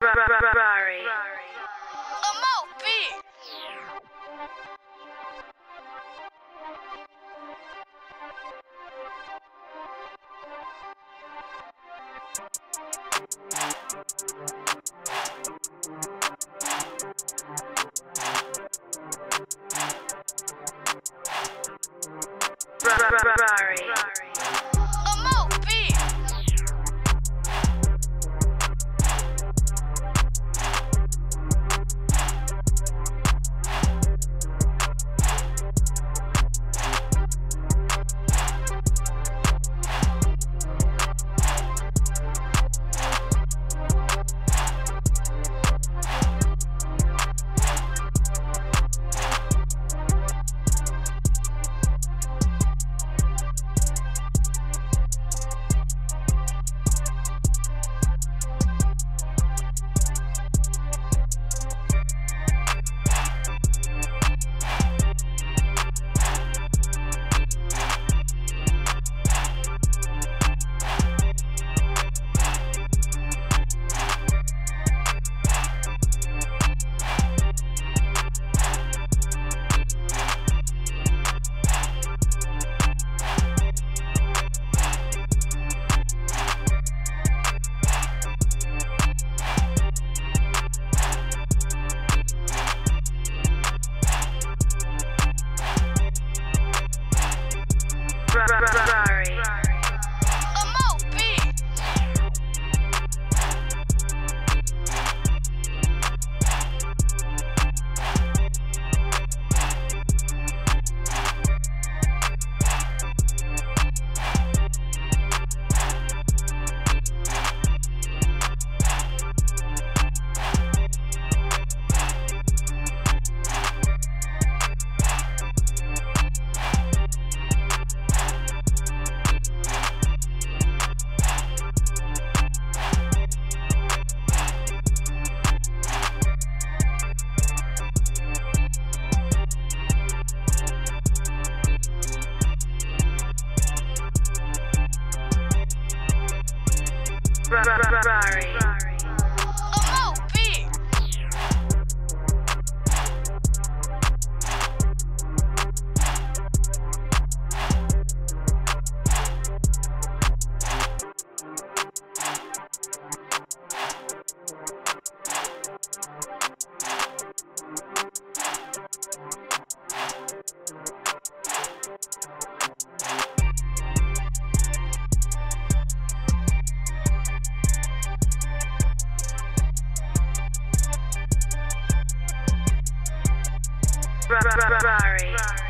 Ferrari. A Mo Ferrari. Ferrari. Ferrari.